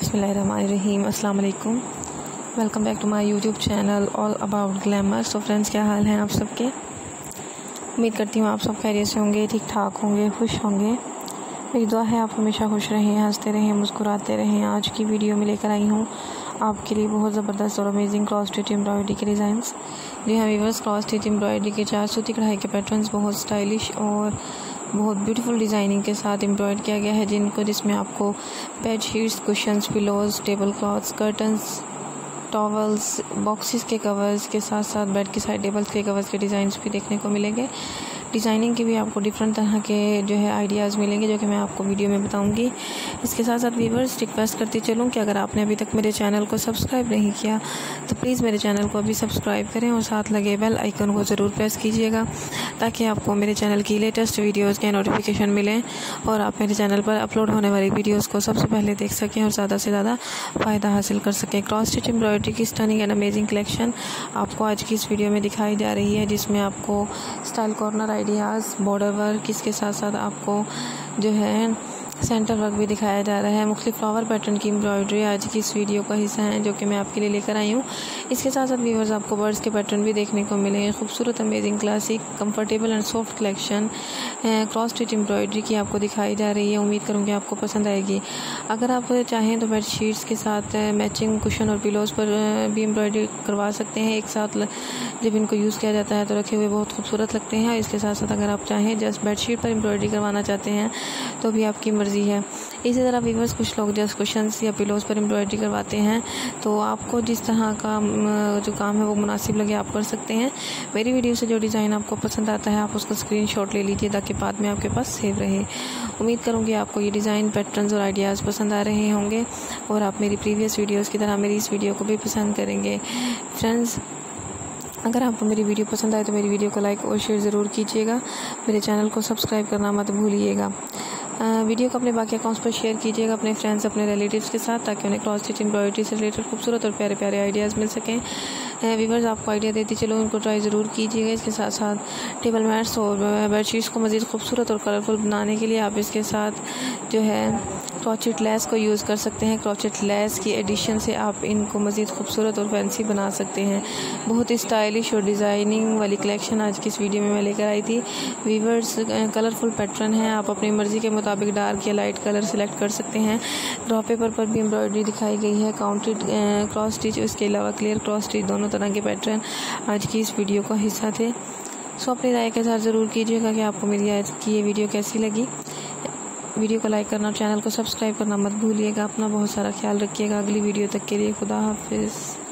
बसमीम अल्लाम welcome back to my YouTube channel all about glamour so friends क्या हाल हैं आप सबके? उम्मीद करती हूँ आप सब खैरियत से होंगे ठीक ठाक होंगे, खुश होंगे। मेरी दुआ है आप हमेशा खुश रहें, हँसते रहें, मुस्कुराते रहें। आज की वीडियो में लेकर आई हूँ आपके लिए बहुत ज़बरदस्त और अमेजिंग क्रॉस स्टिच एम्ब्रॉयडरी के डिज़ाइंस जी हाँ वीवर्स क्रॉस स्टिच एम्ब्रॉयडरी के चार सूती कढ़ाई के पैटर्न्स बहुत स्टाइलिश और बहुत ब्यूटीफुल डिज़ाइनिंग के साथ एम्ब्रॉयड किया गया है, जिनको जिसमें आपको bed sheets cushions pillows table cloths curtains towels boxes के कवर्स के साथ साथ बेड के साइड टेबल्स के कवर्स के डिज़ाइंस भी देखने को मिलेंगे। डिज़ाइनिंग के भी आपको डिफरेंट तरह के जो है आइडियाज़ मिलेंगे, जो कि मैं आपको वीडियो में बताऊँगी। इसके साथ साथ व्यूवर्स रिक्वेस्ट करती चलूँ कि अगर आपने अभी तक मेरे चैनल को सब्सक्राइब नहीं किया तो प्लीज़ मेरे चैनल को अभी सब्सक्राइब करें और साथ लगे बेल आइकन को ज़रूर प्रेस कीजिएगा, ताकि आपको मेरे चैनल की लेटेस्ट वीडियोज़ के नोटिफिकेशन मिलें और आप मेरे चैनल पर अपलोड होने वाली वीडियोज़ को सबसे पहले देख सकें और ज़्यादा से ज़्यादा फ़ायदा हासिल कर सकें। क्रॉस स्टिच एम्ब्रॉयडरी की स्टनिंग एंड अमेजिंग कलेक्शन आपको आज की इस वीडियो में दिखाई जा रही है, जिसमें आपको style corner ideas border work इसके साथ साथ आपको जो है सेंटर वर्क भी दिखाया जा रहा है। मुख्तु फ्लावर पैटर्न की एम्ब्रॉयडरी आज की इस वीडियो का हिस्सा है, जो कि मैं आपके लिए लेकर आई हूँ। इसके साथ साथ व्यूवर्स आपको बर्ड्स के पैटर्न भी देखने को मिलेंगे खूबसूरत amazing classic comfortable and soft collection cross stitch embroidery की आपको दिखाई जा रही है। उम्मीद करूँगी आपको पसंद आएगी। अगर आप चाहें तो बेड शीट्स के साथ मैचिंग कुशन और पिलोज़ पर भी एम्ब्रॉयडरी करवा सकते हैं। एक साथ जब इनको यूज़ किया जाता है तो रखे हुए बहुत खूबसूरत लगते हैं। और इसके साथ साथ अगर आप चाहें, जस्ट बेड शीट पर एम्ब्रॉयडरी करवाना चाहते हैं तो भी आपकी मर्ज़ी है। इसी तरह वीवर्स कुछ लोग जस्ट क्वेश्चन या पिलोज़ पर एम्ब्रॉयडरी करवाते हैं। तो आपको जिस तरह का जो काम है वो मुनासिब लगे आप कर सकते हैं। मेरी वीडियो से जो डिज़ाइन आपको पसंद आता है, आप उसका स्क्रीन ले लीजिए ताकि बाद में आपके पास सेव रहे। उम्मीद करूँगी आपको ये डिज़ाइन पैटर्न और आइडियाज़ पसंद आ रहे होंगे और आप मेरी प्रीवियस वीडियोज़ की तरह मेरी इस वीडियो को भी पसंद करेंगे। फ्रेंड्स अगर आपको मेरी वीडियो पसंद आए तो मेरी वीडियो को लाइक और शेयर ज़रूर कीजिएगा। मेरे चैनल को सब्सक्राइब करना मत भूलिएगा। वीडियो को अपने बाकी अकाउंट्स पर शेयर कीजिएगा, अपने फ्रेंड्स अपने रिलेटिव्स के साथ, ताकि उन्हें क्रॉस स्टिच एम्ब्रॉयडरी से रिलेटेड खूबसूरत और प्यारे प्यारे आइडियाज़ मिल सकें। व्यूवर्स आपको आइडिया देती चलो, उनको ट्राई ज़रूर कीजिएगा। इसके साथ साथ टेबल मैट्स और बेडशीट्स को मज़ीद खूबसूरत और कलरफुल बनाने के लिए आप इसके साथ जो है क्रॉचेट लेस को यूज़ कर सकते हैं। क्रॉचेट लेस की एडिशन से आप इनको मज़ीद खूबसूरत और फैंसी बना सकते हैं। बहुत ही स्टाइलिश और डिज़ाइनिंग वाली कलेक्शन आज की इस वीडियो में मैं लेकर आई थी। वीवर्स कलरफुल पैटर्न है। आप अपनी मर्ज़ी के मुताबिक डार्क या लाइट कलर सेलेक्ट कर सकते हैं। ड्रॉ पेपर पर भी एम्ब्रॉयडरी दिखाई गई है। काउंटेड क्रॉस स्टिच उसके अलावा क्लियर क्रॉस स्टिच दोनों तरह के पैटर्न आज की इस वीडियो का हिस्सा थे। सो अपनी राय के साथ ज़रूर कीजिएगा कि आपको मेरी आज की ये वीडियो कैसी लगी। वीडियो को लाइक करना, चैनल को सब्सक्राइब करना मत भूलिएगा। अपना बहुत सारा ख्याल रखिएगा। अगली वीडियो तक के लिए खुदा हाफिज़।